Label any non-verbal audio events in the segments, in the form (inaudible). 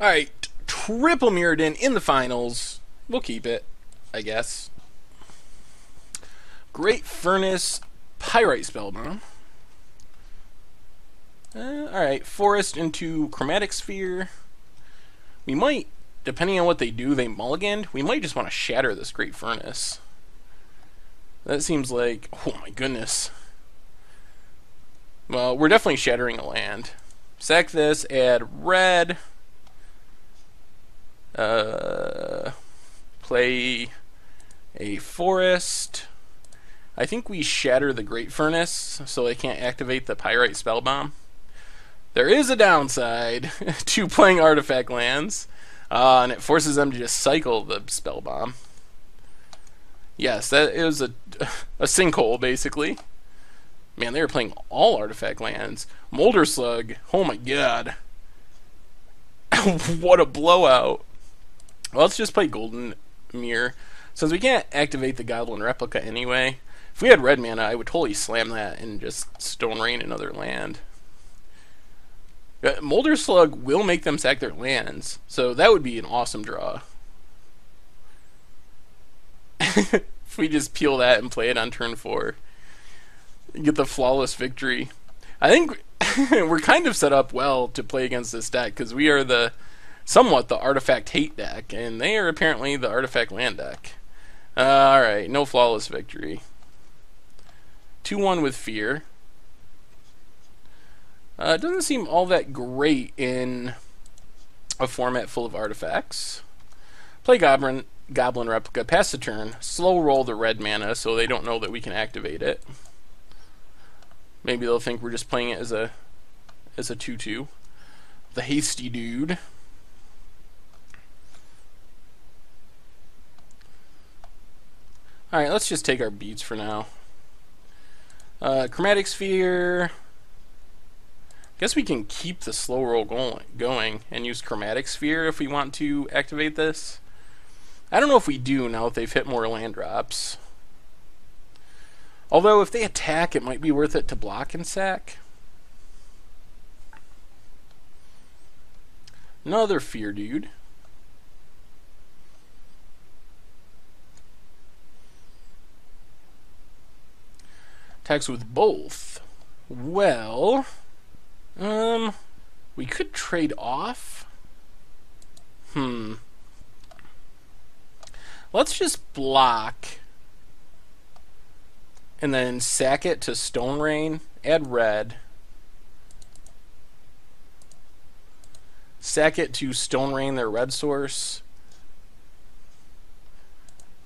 Alright, triple Mirrodin in the finals. We'll keep it, I guess. Great Furnace, Pyrite Spellbomb. Uh, Alright, Forest into Chromatic Sphere. We might, depending on what they do, they mulliganed. We might just want to shatter this Great Furnace. That seems like, oh my goodness. Well, we're definitely shattering a land. Sack this, add red. Uh, play a forest. I think we shatter the Great Furnace so they can't activate the Pyrite Spellbomb. There is a downside (laughs) to playing artifact lands, uh, and it forces them to just cycle the Spellbomb. Yes, that is a, (laughs) a sinkhole, basically. Man, they were playing all artifact lands. Molder Slug, oh my god. (laughs) what a blowout. Well, let's just play Golden Mirror. Since we can't activate the Goblin Replica anyway, if we had red mana, I would totally slam that and just Stone Rain another land. Uh, Molder Slug will make them sack their lands, so that would be an awesome draw. (laughs) if we just peel that and play it on turn four, get the flawless victory. I think (laughs) we're kind of set up well to play against this deck because we are the somewhat the artifact hate deck, and they are apparently the artifact land deck. Uh, all right, no flawless victory. Two one with fear. Uh, doesn't seem all that great in a format full of artifacts. Play Goblin, Goblin Replica, pass the turn, slow roll the red mana so they don't know that we can activate it. Maybe they'll think we're just playing it as a as a 2-2. The hasty dude. Alright, let's just take our beats for now. Uh, chromatic Sphere. I guess we can keep the slow roll going and use Chromatic Sphere if we want to activate this. I don't know if we do now that they've hit more land drops. Although if they attack, it might be worth it to block and sack. Another fear dude. Attacks with both. Well, um, we could trade off. Hmm. Let's just block and then sack it to Stone Rain, add red. Sack it to Stone Rain, their red source.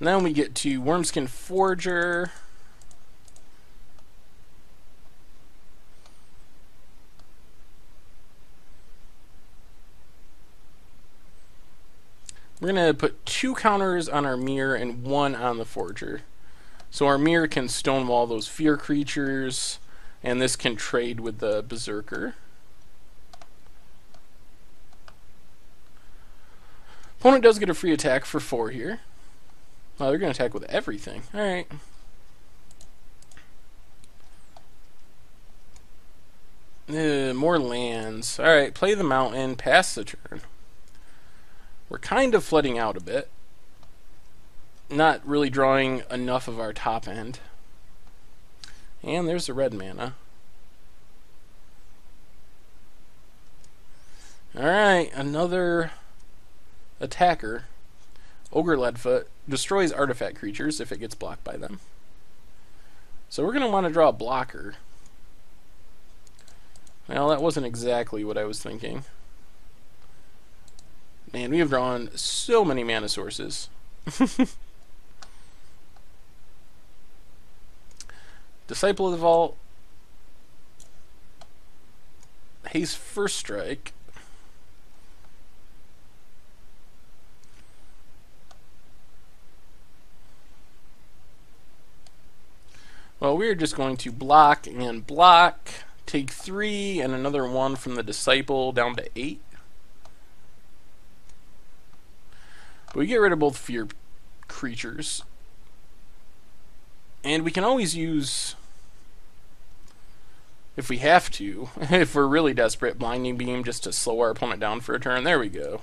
And then we get to Wurmskin Forger. We're going to put two counters on our mirror and one on the forger. So our mirror can stonewall those fear creatures, and this can trade with the berserker. Opponent does get a free attack for four here. Oh, they're going to attack with everything. Alright. Uh, more lands. Alright, play the mountain, pass the turn. We're kind of flooding out a bit. Not really drawing enough of our top end. And there's the red mana. Alright, another attacker. Ogre Leadfoot destroys artifact creatures if it gets blocked by them. So we're going to want to draw a blocker. Well, that wasn't exactly what I was thinking. Man, we have drawn so many mana sources. (laughs) Disciple of the Vault. Haste First Strike. Well, we're just going to block and block, take three and another one from the Disciple down to eight. But we get rid of both fear creatures. And we can always use if we have to. (laughs) if we're really desperate, Blinding Beam just to slow our opponent down for a turn. There we go.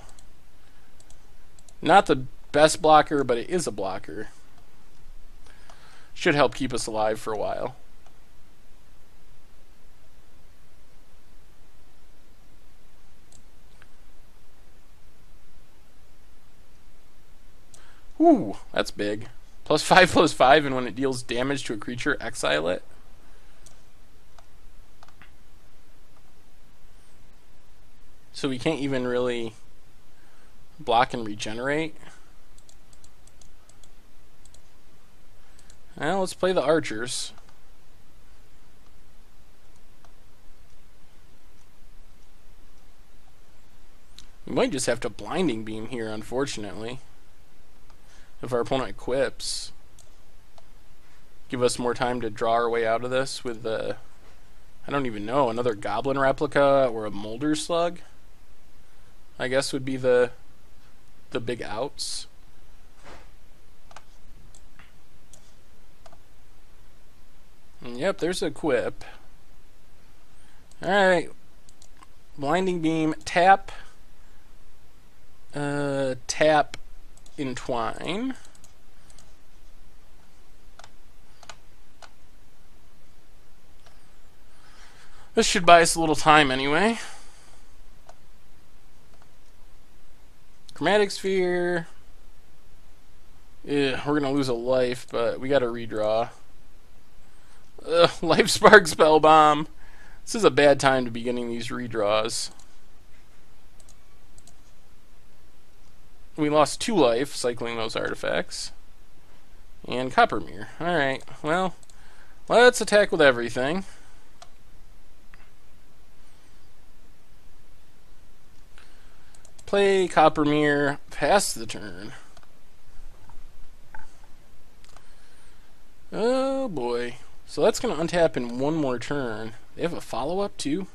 Not the best blocker, but it is a blocker. Should help keep us alive for a while. Ooh, that's big. Plus 5, (laughs) plus 5, and when it deals damage to a creature, exile it. So we can't even really block and regenerate. Well, let's play the archers. We might just have to blinding beam here, unfortunately. If our opponent equips. Give us more time to draw our way out of this with the... I don't even know, another goblin replica or a molder slug? I guess would be the the big outs. Yep, there's a quip. Alright. Blinding beam, tap. Uh, tap, entwine. This should buy us a little time anyway. Chromatic Sphere. Yeah, we're gonna lose a life, but we gotta redraw. Ugh, (laughs) Lifespark Spellbomb. This is a bad time to be getting these redraws. We lost two life cycling those artifacts. And Copper Myr. Alright, well, let's attack with everything. Play Copper Myr, pass the turn. Oh boy. So that's going to untap in one more turn. They have a follow-up too?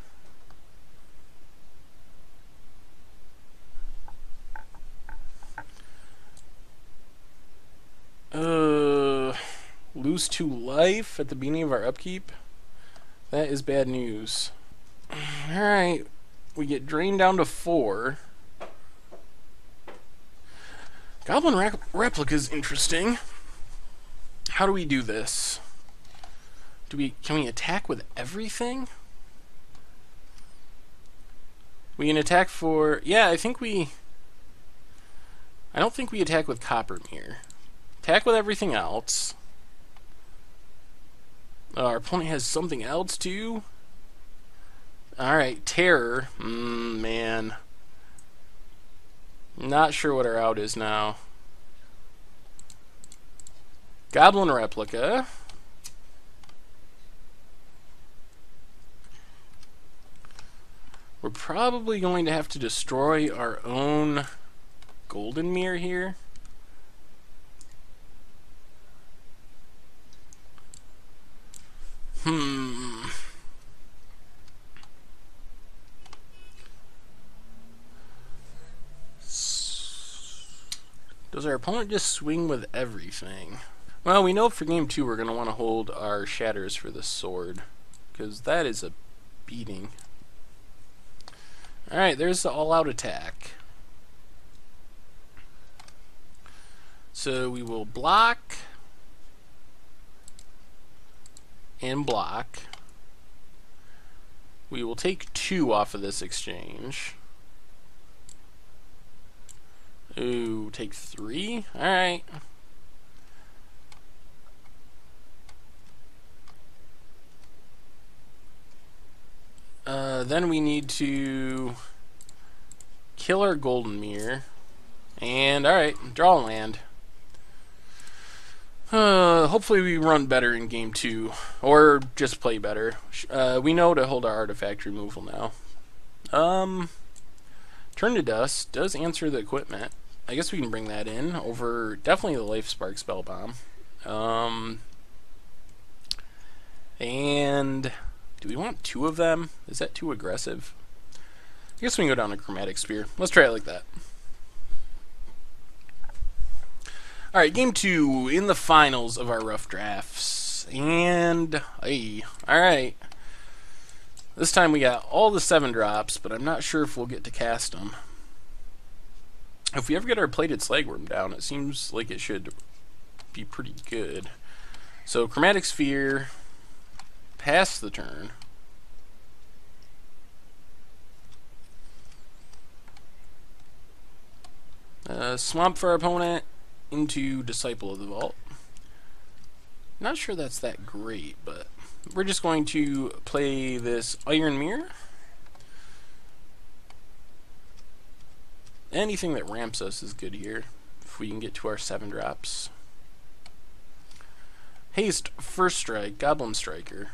Uh, lose two life at the beginning of our upkeep? That is bad news. Alright, we get drained down to four. Goblin re replica is interesting. How do we do this? Do we can we attack with everything? We can attack for yeah, I think we I don't think we attack with Copper Myr. Attack with everything else. Uh, our opponent has something else too. Alright, Terror. Mm, man. Not sure what our out is now. Goblin Replica. We're probably going to have to destroy our own Golden Mirror here. Hmm. Does our opponent just swing with everything? Well, we know for game two we're going to want to hold our shatters for the sword, because that is a beating. Alright, there's the all-out attack. So we will block and block. We will take two off of this exchange. Ooh, take three? Alright. Uh, then we need to kill our golden mirror. And, alright, draw land. Uh, hopefully we run better in game two. Or just play better. Uh, we know to hold our artifact removal now. Um, Turn to Dust does answer the equipment. I guess we can bring that in over definitely the Lifespark Spellbomb. Um, and do we want two of them? Is that too aggressive? I guess we can go down to Chromatic Sphere. Let's try it like that. Alright, game two in the finals of our rough drafts. And, hey, alright. This time we got all the 7 drops, but I'm not sure if we'll get to cast them. If we ever get our plated slagworm down, it seems like it should be pretty good. So, Chromatic Sphere, pass the turn. Uh, swamp for our opponent into Disciple of the Vault. Not sure that's that great, but we're just going to play this Iron Myr. Anything that ramps us is good here, if we can get to our 7 drops. Haste, First Strike, Goblin Striker.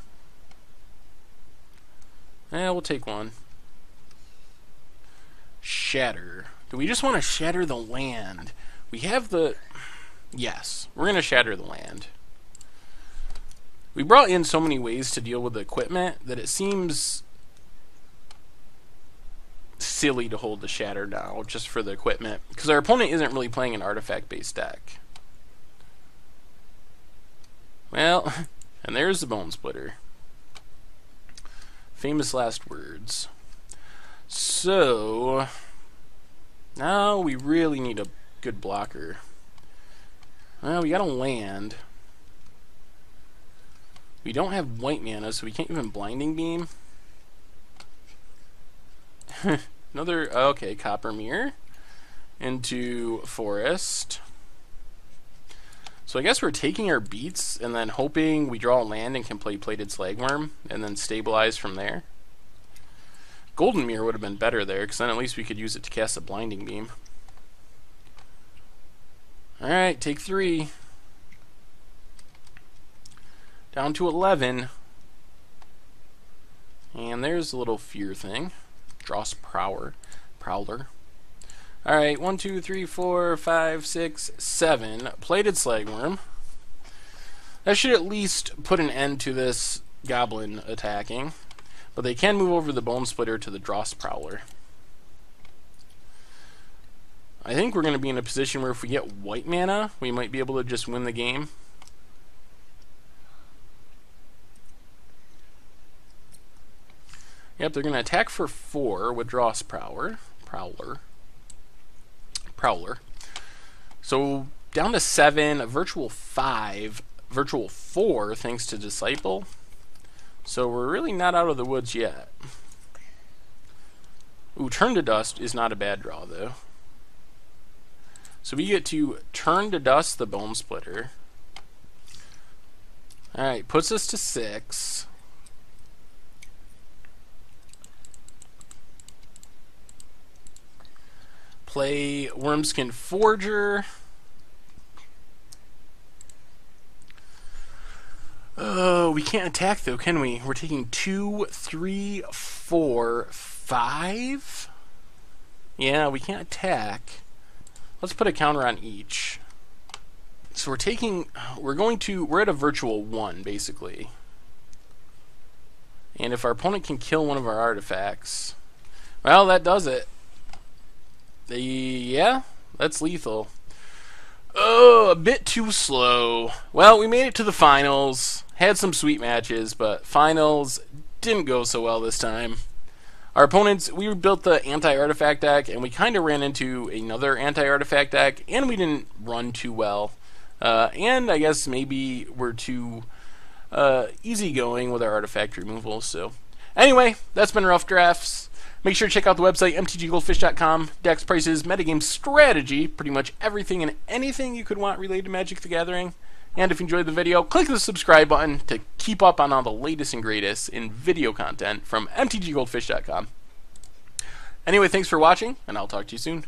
Eh, we'll take one. Shatter. Do we just want to shatter the land? We have the... Yes, we're going to shatter the land. We brought in so many ways to deal with the equipment that it seems silly to hold the shatter now just for the equipment because our opponent isn't really playing an artifact based deck. Well, (laughs) and there's the Bonesplitter. Famous last words. So, now we really need a good blocker. Well, we got a land. We don't have white mana, so we can't even Blinding Beam. (laughs) Another, okay, Copper Myr into Forest. So I guess we're taking our beats and then hoping we draw land and can play Plated Slagworm and then stabilize from there. Golden Mirror would have been better there, because then at least we could use it to cast a Blinding Beam. Alright, take three. Down to 11. And there's a little fear thing. Dross Prowler. Prowler. Alright, one, two, three, four, five, six, seven. Plated Slagworm. That should at least put an end to this goblin attacking. But they can move over the Bonesplitter to the Dross Prowler. I think we're going to be in a position where if we get white mana, we might be able to just win the game. Yep, they're going to attack for four with Dross Prowler. Prowler. Prowler. So down to seven, virtual five, virtual four, thanks to Disciple. So we're really not out of the woods yet. Ooh, Turn to Dust is not a bad draw, though. So we get to Turn to Dust the Bonesplitter. Alright, puts us to six. Play Wurmskin Forger. Oh, we can't attack though, can we? We're taking two, three, four, five. Yeah, we can't attack. Let's put a counter on each. So we're taking, we're going to, we're at a virtual one basically. And if our opponent can kill one of our artifacts, well, that does it. The, yeah, that's lethal. Oh, a bit too slow. Well, we made it to the finals. Had some sweet matches, but finals didn't go so well this time. Our opponents, we built the anti-artifact deck, and we kind of ran into another anti-artifact deck, and we didn't run too well. Uh, and I guess maybe we're too uh, easygoing with our artifact removal, So, anyway, that's been rough drafts. Make sure to check out the website, mtggoldfish.com, decks, prices, metagame strategy, pretty much everything and anything you could want related to Magic the Gathering. And if you enjoyed the video, click the subscribe button to keep up on all the latest and greatest in video content from mtggoldfish.com. Anyway, thanks for watching, and I'll talk to you soon.